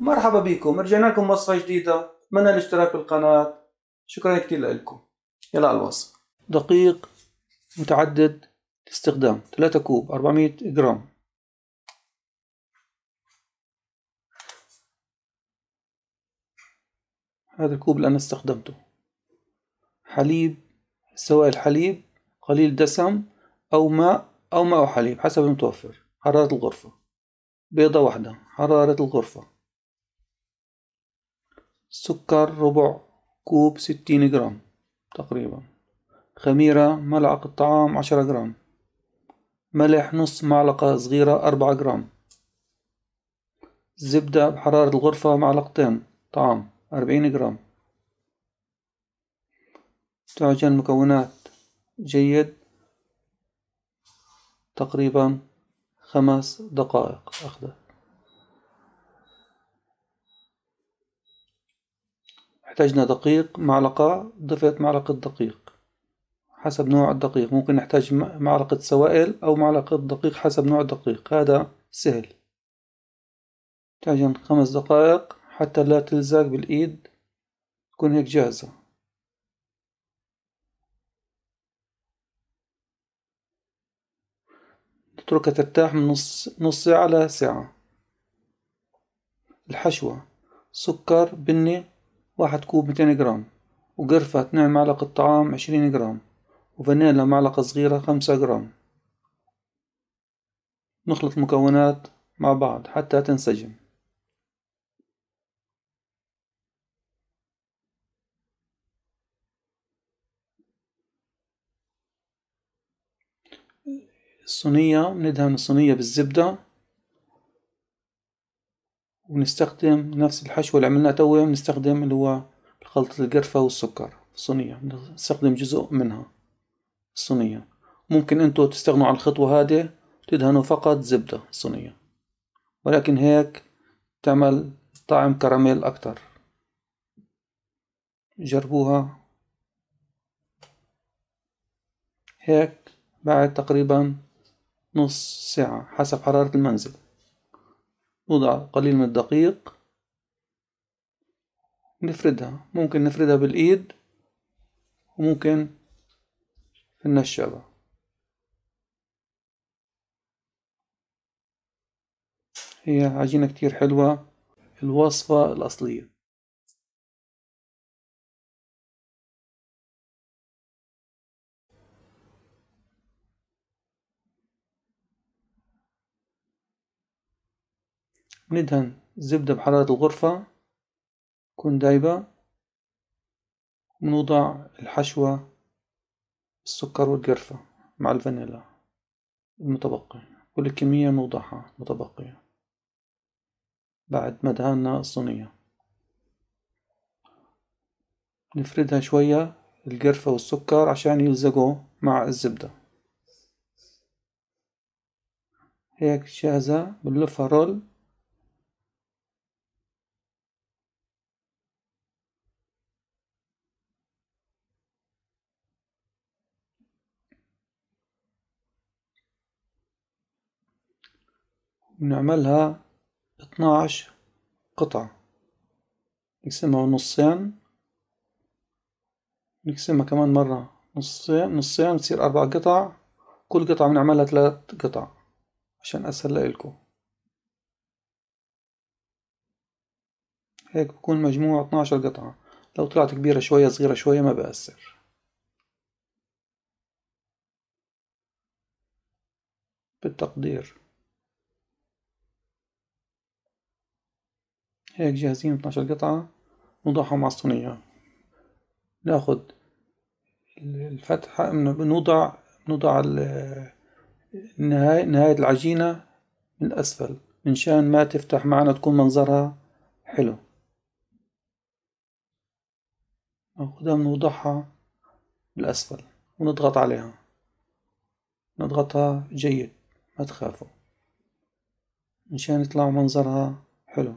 مرحبا بكم. رجعنا لكم وصفة جديدة. أتمنى الاشتراك بالقناة شكرا كثير لكم. يلا على الوصفة دقيق متعدد الاستخدام 3 كوب 400 جرام. هذا الكوب اللي أنا استخدمته. حليب سوائل حليب قليل دسم أو ماء أو ماء وحليب حسب المتوفر. حرارة الغرفة. بيضة واحدة. حرارة الغرفة. سكر ربع كوب ستين جرام تقريبا. خميرة ملعقة طعام عشرة جرام. ملح نص معلقة صغيرة أربعة جرام. زبدة بحرارة الغرفة معلقتين طعام أربعين جرام. تعجن المكونات جيد تقريبا خمس دقائق أخذت احتاجنا دقيق معلقة ضفت معلقة دقيق. حسب نوع الدقيق. ممكن نحتاج معلقة سوائل أو معلقة دقيق حسب نوع الدقيق. هذا سهل. تعجن خمس دقائق حتى لا تلزق بالإيد. تكون هيك جاهزة. نتركها ترتاح من نص نص ساعة لساعة. الحشوة. سكر بني. واحد كوب ميتين جرام وقرفة اثنين معلقة طعام عشرين جرام وفانيلا معلقة صغيرة خمسة جرام. نخلط المكونات مع بعض حتى تنسجم. الصينية بندهن الصينية بالزبدة. ونستخدم نفس الحشوة اللي عملناها توي بنستخدم اللي هو خلطة القرفة والسكر الصينية. نستخدم جزء منها الصينية. ممكن انتو تستغنوا عن الخطوة هذه تدهنوا فقط زبدة الصينية ولكن هيك تعمل طعم كراميل أكتر. جربوها. هيك بعد تقريبا نص ساعة حسب حرارة المنزل. نوضع قليل من الدقيق. نفردها. ممكن نفردها بالإيد وممكن في النشابة. هي عجينة كتير حلوة. الوصفة الأصلية. ندهن زبدة بحرارة الغرفة تكون دايبة ونوضع الحشوة السكر والقرفة مع الفانيلا المتبقي كل كمية نوضعها متبقية. بعد ما دهنا الصينية. نفردها شوية القرفة والسكر عشان يلزقوا مع الزبدة. هيك جاهزة بنلفها رول. بنعملها اثناعش قطعة. نقسمها نصين. نقسمها كمان مرة نصين. نصين تصير أربع قطع. كل قطعة بنعملها ثلاث قطع عشان أسهل لإلكم هيك بكون مجموع 12 قطعة. لو طلعت كبيرة شوية صغيرة شوية ما بأثر. بالتقدير. هيك جاهزين 12 قطعة نوضعهم على الصينية. ناخد الفتحة بنوضع بنوضع نهاية نهاية العجينة من الأسفل منشان ما تفتح معنا تكون منظرها حلو. ناخدها بنوضعها بالأسفل ونضغط عليها. نضغطها جيد ما تخافوا. مشان يطلع منظرها حلو.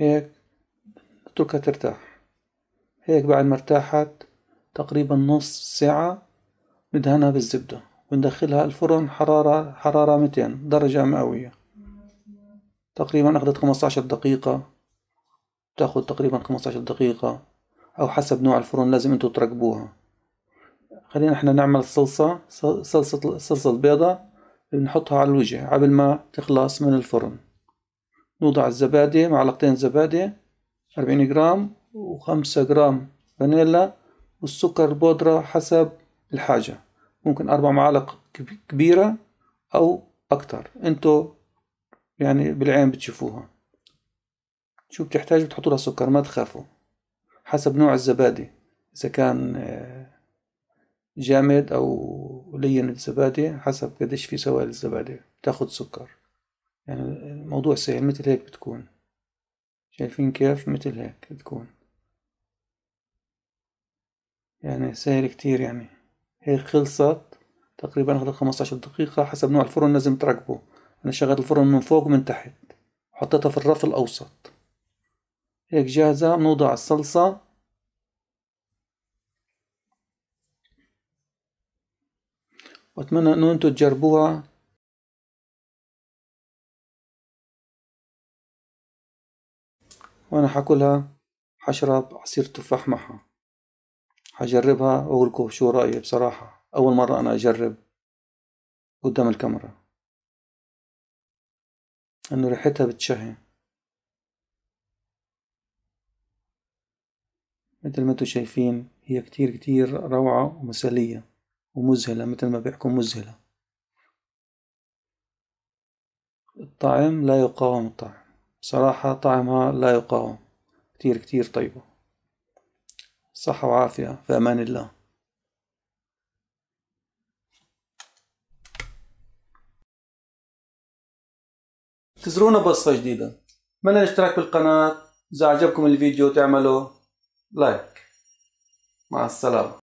هيك نتركها ترتاح. هيك بعد ما ارتاحت تقريبا نص ساعة ندهنها بالزبدة. بندخلها الفرن حرارة حرارة 200 درجة مئوية. تقريبا أخذت 15 دقيقة. تأخذ تقريبا 15 دقيقة. أو حسب نوع الفرن لازم انتو تراقبوها خلينا إحنا نعمل الصلصة صلصة البيضاء بنحطها على الوجه قبل ما تخلص من الفرن. نوضع الزبادي معلقتين زبادي 40 جرام وخمسة جرام فانيلا والسكر البودرة حسب الحاجة. ممكن أربع معالق كبيرة أو أكتر. انتو يعني بالعين بتشوفوها. شو بتحتاج بتحطوا لها سكر ما تخافوا. حسب نوع الزبادي. إذا كان آه، جامد أو لين الزبادي حسب قديش في سوائل الزبادي. بتاخد سكر. يعني الموضوع سهل مثل هيك بتكون. شايفين كيف؟ مثل هيك بتكون. يعني سهل كتير يعني. هيك خلصت تقريبا أخذت خمسة دقيقة حسب نوع الفرن لازم تراقبه. أنا شغلت الفرن من فوق ومن تحت. وحطيتها في الرف الأوسط. هيك جاهزة بنوضع الصلصة. وأتمنى إنه أنتوا تجربوها. وأنا حأكلها حشرب عصير تفاح معها. حجربها وأقولكم شو رأيي بصراحة. أول مرة أنا أجرب قدام الكاميرا. إنه ريحتها بتشهي. مثل ما أنتم شايفين هي كتير كتير روعة ومثالية ومذهلة مثل ما بيحكوا مذهلة. الطعم لا يقاوم الطعم. بصراحة طعمها لا يقاوم. كتير كتير طيبة. صحة وعافية في أمان الله. انتظرونا بقصة جديدة. من الاشتراك بالقناة؟ إذا عجبكم الفيديو تعملوا لايك مع السلامة.